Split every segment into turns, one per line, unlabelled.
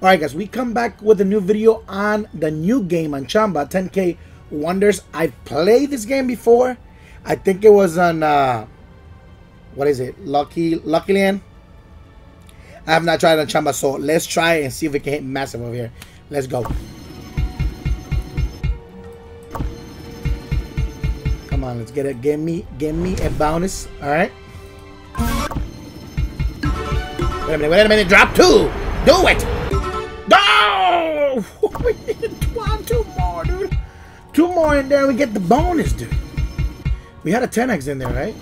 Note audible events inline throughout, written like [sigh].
Alright guys, we come back with a new video on the new game on Chumba, 10k Wonders. I've played this game before. I think it was on, uh, what is it, Lucky, Lucky Land? I have not tried on Chumba, so let's try and see if we can hit massive over here. Let's go. Come on, let's get it. Give me, give me a bonus. All right. Wait a minute. Wait a minute. Drop two. Do it. Two more in there. We get the bonus, dude. We had a 10x in there, right?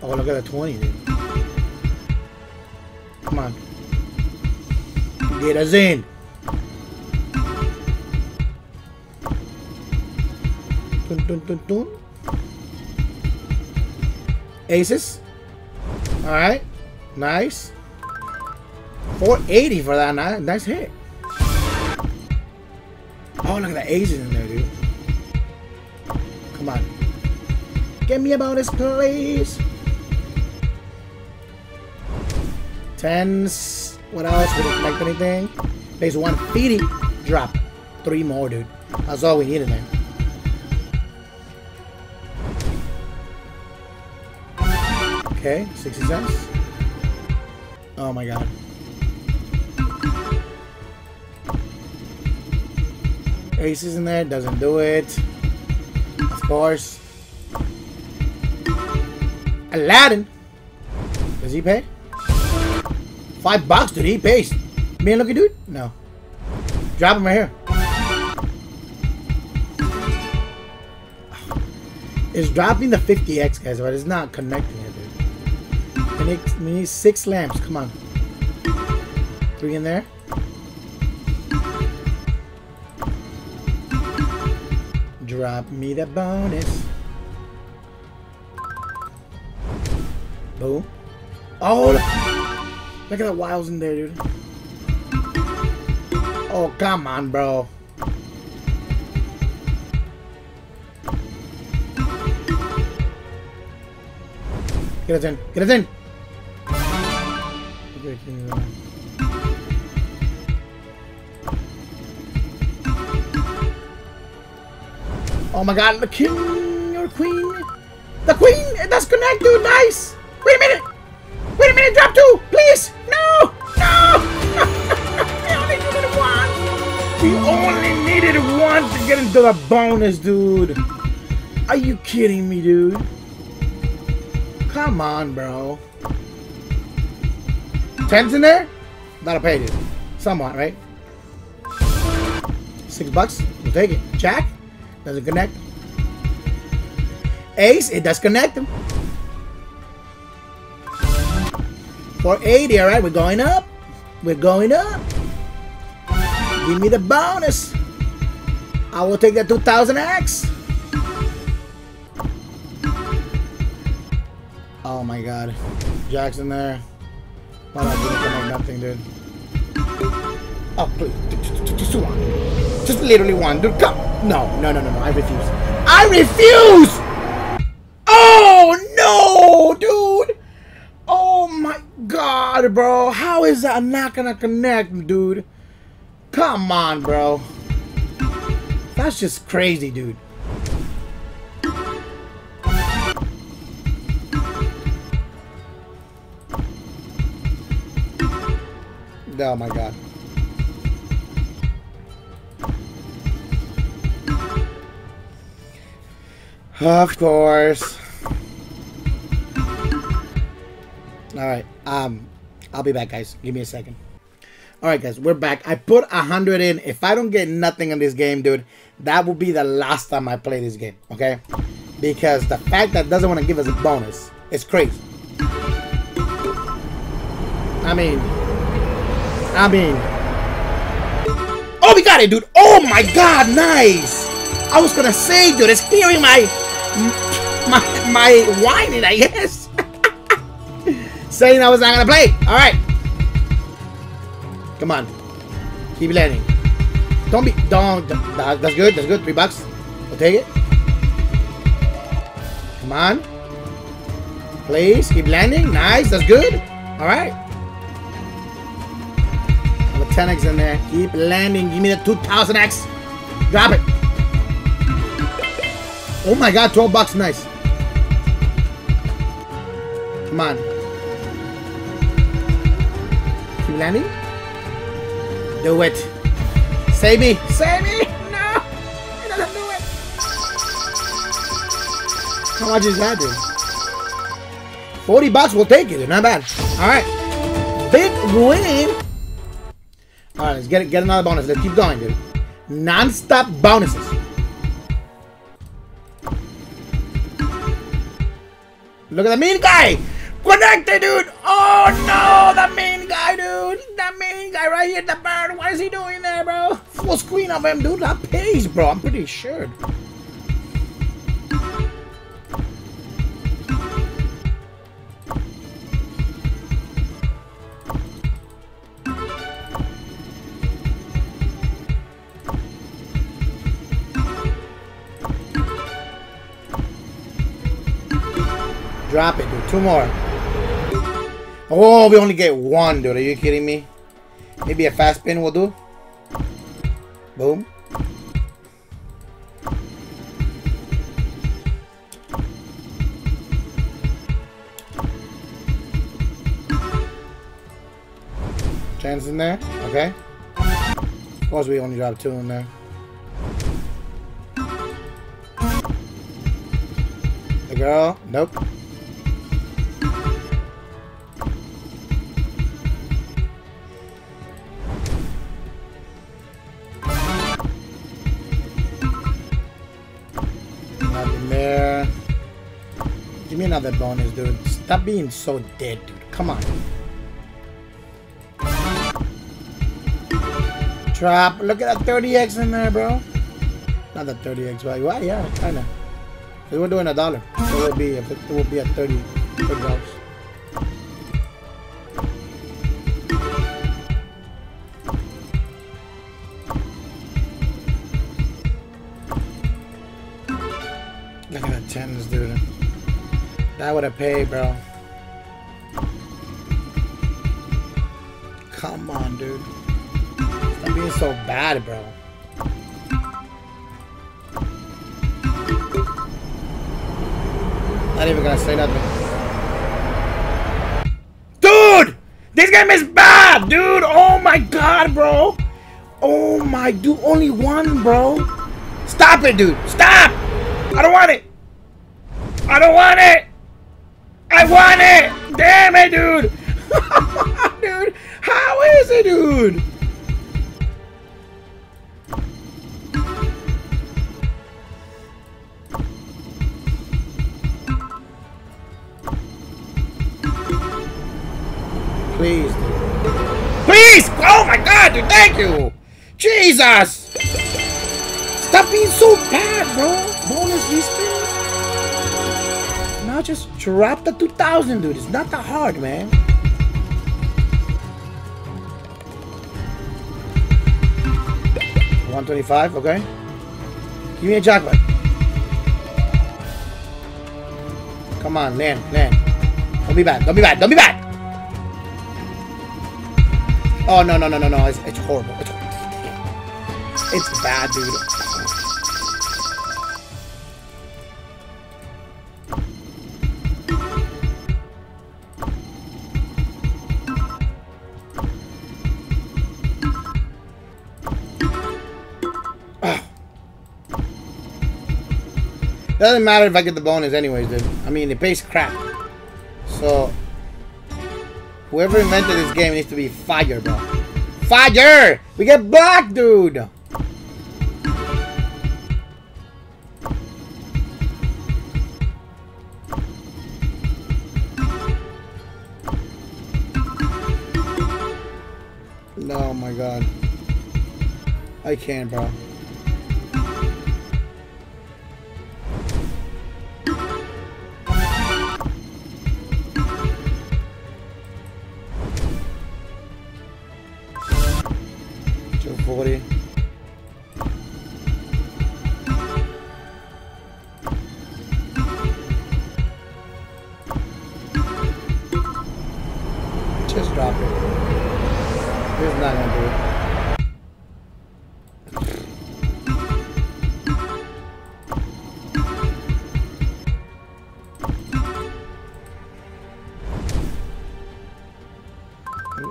Oh, look at the 20, dude. Come on. Get us in. Dun, dun, dun, dun. Aces. Alright. Nice. 480 for that. Nice hit. Oh, look at the aces in there, dude. Come on. Give me a bonus, please. Tens. What else? We didn't collect anything. Base 150. Drop. Three more, dude. That's all we need in there. Okay, 60 cents. Oh my god. Aces in there, doesn't do it. Of course. Aladdin. Does he pay? Five bucks, dude. He pays. Me and Lucky dude? No. Drop him right here. It's dropping the 50x, guys, but it's not connecting it, dude. We need, we need six lamps. Come on. Three in there. Drop me the bonus. Boom. Oh, look at the wilds in there, dude. Oh, come on, bro. Get us in. Get us in. Oh my god, the king or queen? The queen! It does connect, dude! Nice! Wait a minute! Wait a minute! Drop two! Please! No! No! [laughs] we only needed one! We only needed one to get into the bonus, dude! Are you kidding me, dude? Come on, bro. Tens in there? That'll pay, dude. Somewhat, right? Six bucks? We'll take it. Jack? Doesn't connect. Ace, it does connect them. 480, alright, we're going up. We're going up. Give me the bonus. I will take that 2000X. Oh my god. Jackson there. Not nothing, dude? Oh, please. Just literally one, dude. Come. No, no, no, no, no. I refuse. I refuse! Oh, no, dude! Oh my god, bro. How is that not gonna connect, dude? Come on, bro. That's just crazy, dude. Oh my god. Of course. Alright, um, I'll be back, guys. Give me a second. Alright, guys, we're back. I put a 100 in. If I don't get nothing in this game, dude, that will be the last time I play this game, okay? Because the fact that doesn't want to give us a bonus is crazy. I mean, I mean, oh, we got it, dude. Oh my god, nice. I was gonna say, dude, it's clearing my, my, my whining, I guess. [laughs] Saying I was not gonna play. All right. Come on. Keep landing. Don't be, don't, that, that's good, that's good. Three bucks. I'll take it. Come on. Please, keep landing. Nice, that's good. All right. 10x in there. Keep landing. Give me the 2000x. Drop it. Oh my god, 12 bucks. Nice. Come on. Keep landing. Do it. Save me. Save me. No. It doesn't do it. How much is that, dude? 40 bucks, we'll take it. Not bad. All right. Big win. All right, let's get. Get another bonus. Let's keep going, dude. Non-stop bonuses. Look at the mean guy. Connected, dude. Oh no, the main guy, dude. The main guy right here, the bird. What is he doing there, bro? Full screen of him, dude. That pays, bro. I'm pretty sure. Drop it, dude. Two more. Oh, we only get one, dude. Are you kidding me? Maybe a fast spin will do. Boom. Chance in there. Okay. Of course, we only drop two in there. The girl. Nope. Another bonus, dude. Stop being so dead, dude. Come on. Trap. Look at that 30x in there, bro. Not that 30x value. Well, yeah, kinda. We're doing a dollar. So it will be it be at 30 dollars. That would have paid, bro. Come on, dude. Stop being so bad, bro. Not even gonna say nothing. Dude! This game is bad, dude! Oh my god, bro! Oh my, dude, only one, bro. Stop it, dude! Stop! I don't want it! I don't want it! I want it! Damn it, dude! [laughs] dude, how is it, dude? Please. Please! Oh my god, dude, thank you! Jesus! Stop being so bad, bro! Bonus respin? Now just drop the 2000, dude. It's not that hard, man. One twenty-five, okay. Give me a jackpot. Come on, land, land. Don't be bad. Don't be bad. Don't be bad. Oh no no no no no! It's, it's horrible. It's, it's bad, dude. Doesn't matter if I get the bonus anyways, dude. I mean, it pays crap. So, whoever invented this game needs to be fired, bro. Fire! We get black, dude! Oh my god. I can't, bro. Forty. Just drop it. This is not gonna do it.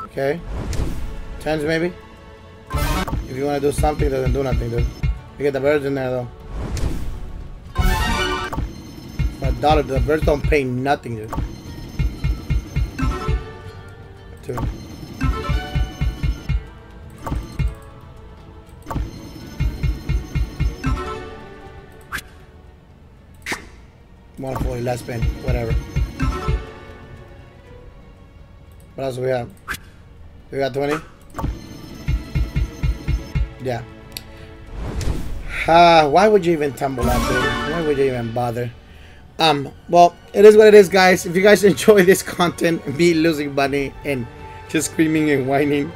Okay. Tens maybe? If you want to do something, doesn't do nothing, dude. You get the birds in there, though. For a dollar, the birds don't pay nothing, dude. Two. One forty, less spin, whatever. What else do we have? We got 20? Yeah. Uh, why would you even tumble out there? Why would you even bother? Um, well, it is what it is, guys. If you guys [laughs] enjoy this content, me losing money and just screaming and whining,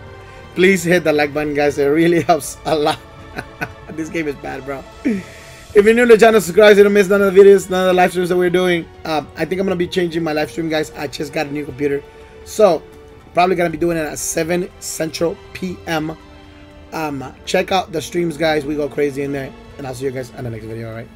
please hit the like button, guys. It really [laughs] helps a lot. [laughs] this game is bad, bro. If you're new to the channel, subscribe so you don't miss none of the videos, none of the live streams that we're doing. Um, I think I'm going to be changing my live stream, guys. I just got a new computer. So, probably going to be doing it at 7 Central PM. Um, check out the streams, guys. We go crazy in there. And I'll see you guys in the next video, alright?